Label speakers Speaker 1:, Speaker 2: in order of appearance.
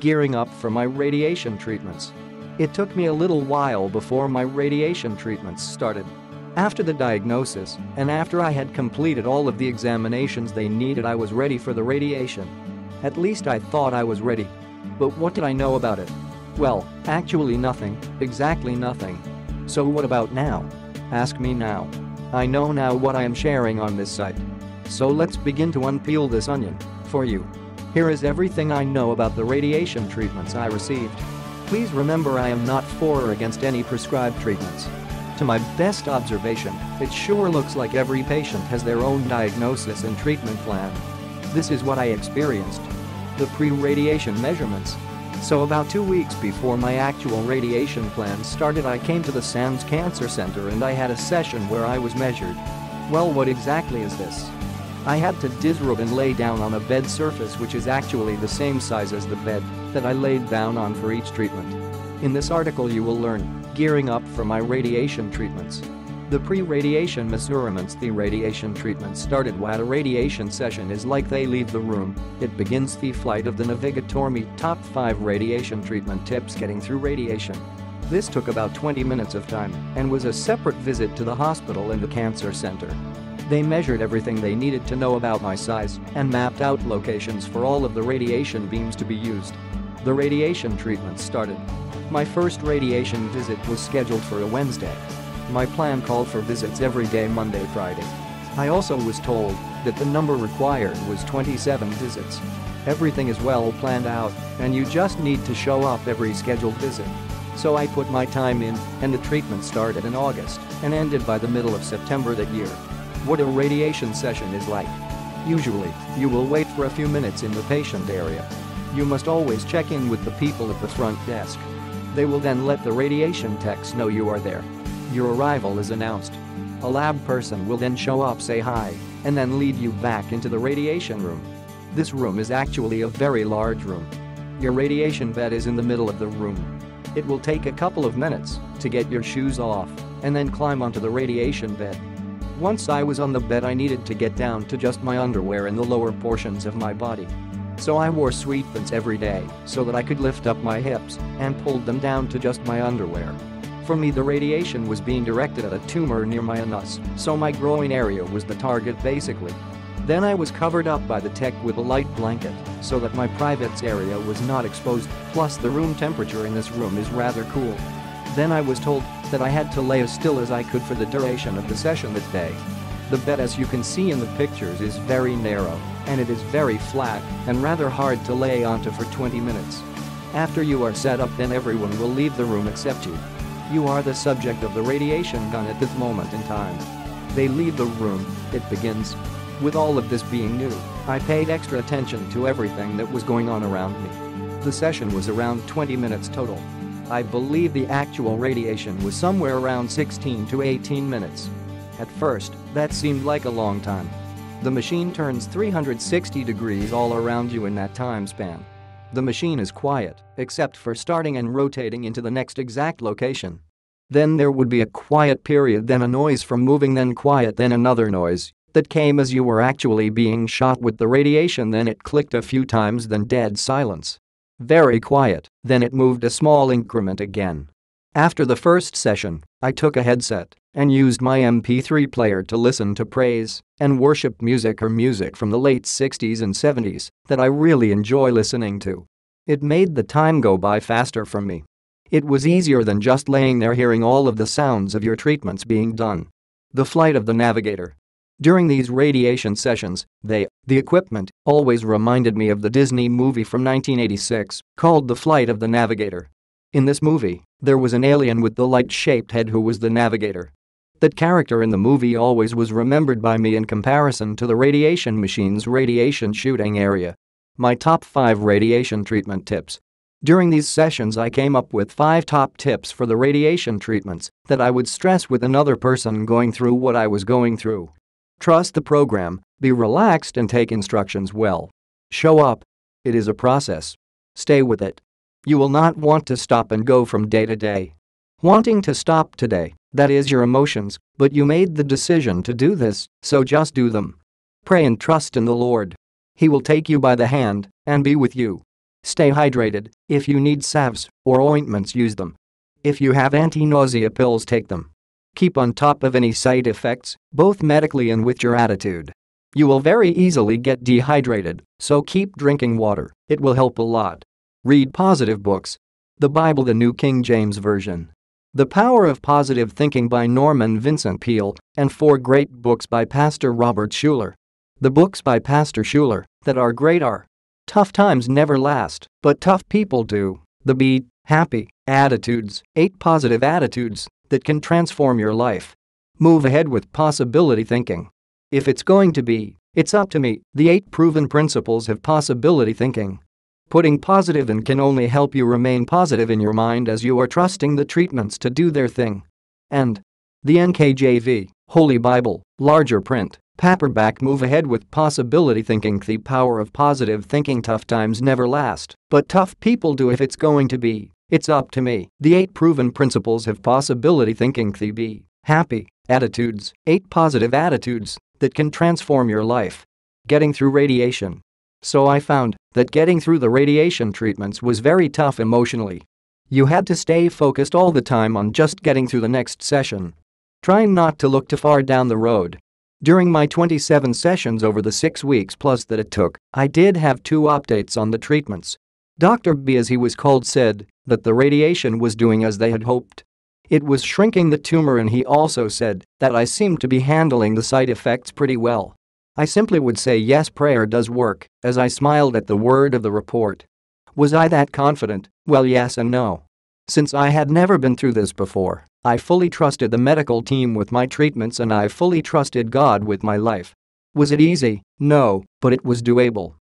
Speaker 1: gearing up for my radiation treatments. It took me a little while before my radiation treatments started. After the diagnosis, and after I had completed all of the examinations they needed I was ready for the radiation. At least I thought I was ready. But what did I know about it? Well, actually nothing, exactly nothing. So what about now? Ask me now. I know now what I am sharing on this site. So let's begin to unpeel this onion for you. Here is everything I know about the radiation treatments I received. Please remember I am not for or against any prescribed treatments. To my best observation, it sure looks like every patient has their own diagnosis and treatment plan. This is what I experienced. The pre-radiation measurements. So about two weeks before my actual radiation plan started I came to the SANS Cancer Center and I had a session where I was measured. Well what exactly is this? I had to disrobe and lay down on a bed surface which is actually the same size as the bed that I laid down on for each treatment. In this article you will learn, gearing up for my radiation treatments. The pre-radiation measurements The radiation treatment started when a radiation session is like they leave the room, it begins the flight of the Navigator top 5 radiation treatment tips getting through radiation. This took about 20 minutes of time and was a separate visit to the hospital and the cancer center. They measured everything they needed to know about my size and mapped out locations for all of the radiation beams to be used. The radiation treatment started. My first radiation visit was scheduled for a Wednesday. My plan called for visits every day Monday Friday. I also was told that the number required was 27 visits. Everything is well planned out and you just need to show up every scheduled visit. So I put my time in and the treatment started in August and ended by the middle of September that year. What a radiation session is like. Usually, you will wait for a few minutes in the patient area. You must always check in with the people at the front desk. They will then let the radiation techs know you are there. Your arrival is announced. A lab person will then show up say hi and then lead you back into the radiation room. This room is actually a very large room. Your radiation bed is in the middle of the room. It will take a couple of minutes to get your shoes off and then climb onto the radiation bed. Once I was on the bed I needed to get down to just my underwear in the lower portions of my body. So I wore sweatpants every day so that I could lift up my hips and pulled them down to just my underwear. For me the radiation was being directed at a tumor near my anus, so my groin area was the target basically. Then I was covered up by the tech with a light blanket so that my privates area was not exposed, plus the room temperature in this room is rather cool. Then I was told that I had to lay as still as I could for the duration of the session that day. The bed as you can see in the pictures is very narrow, and it is very flat and rather hard to lay onto for 20 minutes. After you are set up then everyone will leave the room except you. You are the subject of the radiation gun at this moment in time. They leave the room, it begins. With all of this being new, I paid extra attention to everything that was going on around me. The session was around 20 minutes total. I believe the actual radiation was somewhere around 16 to 18 minutes. At first, that seemed like a long time. The machine turns 360 degrees all around you in that time span. The machine is quiet, except for starting and rotating into the next exact location. Then there would be a quiet period then a noise from moving then quiet then another noise that came as you were actually being shot with the radiation then it clicked a few times then dead silence. Very quiet, then it moved a small increment again. After the first session, I took a headset and used my MP3 player to listen to praise and worship music or music from the late 60s and 70s that I really enjoy listening to. It made the time go by faster for me. It was easier than just laying there hearing all of the sounds of your treatments being done. The flight of the navigator during these radiation sessions, they, the equipment, always reminded me of the Disney movie from 1986 called The Flight of the Navigator. In this movie, there was an alien with the light-shaped head who was the navigator. That character in the movie always was remembered by me in comparison to the radiation machine's radiation shooting area. My top 5 radiation treatment tips. During these sessions I came up with 5 top tips for the radiation treatments that I would stress with another person going through what I was going through. Trust the program, be relaxed and take instructions well. Show up. It is a process. Stay with it. You will not want to stop and go from day to day. Wanting to stop today, that is your emotions, but you made the decision to do this, so just do them. Pray and trust in the Lord. He will take you by the hand and be with you. Stay hydrated. If you need salves or ointments, use them. If you have anti-nausea pills, take them. Keep on top of any side effects, both medically and with your attitude. You will very easily get dehydrated, so keep drinking water, it will help a lot. Read positive books. The Bible, the New King James Version. The Power of Positive Thinking by Norman Vincent Peale, and four great books by Pastor Robert Schuller. The books by Pastor Schuller that are great are Tough Times Never Last, but Tough People Do, The Be Happy, Attitudes, 8 Positive Attitudes that can transform your life. Move ahead with possibility thinking. If it's going to be, it's up to me, the 8 proven principles of possibility thinking. Putting positive in can only help you remain positive in your mind as you are trusting the treatments to do their thing. And the NKJV, Holy Bible, larger print, paperback move ahead with possibility thinking the power of positive thinking tough times never last, but tough people do if it's going to be. It's up to me. The 8 proven principles of possibility thinking be happy attitudes, 8 positive attitudes that can transform your life. Getting through radiation. So I found that getting through the radiation treatments was very tough emotionally. You had to stay focused all the time on just getting through the next session. Trying not to look too far down the road. During my 27 sessions over the six weeks plus that it took, I did have two updates on the treatments. Dr. B, as he was called, said that the radiation was doing as they had hoped. It was shrinking the tumor, and he also said that I seemed to be handling the side effects pretty well. I simply would say yes, prayer does work, as I smiled at the word of the report. Was I that confident? Well, yes and no. Since I had never been through this before, I fully trusted the medical team with my treatments and I fully trusted God with my life. Was it easy? No, but it was doable.